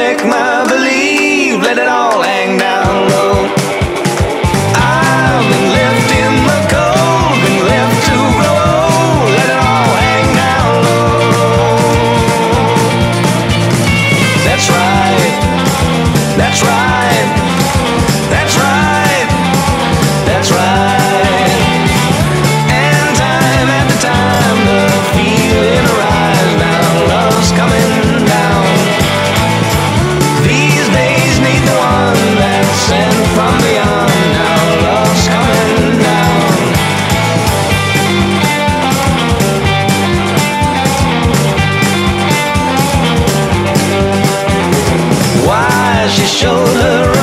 make my believe, let it all hang down low. I've been left in the cold, left to grow old, let it all hang down low. That's right, that's right. she showed her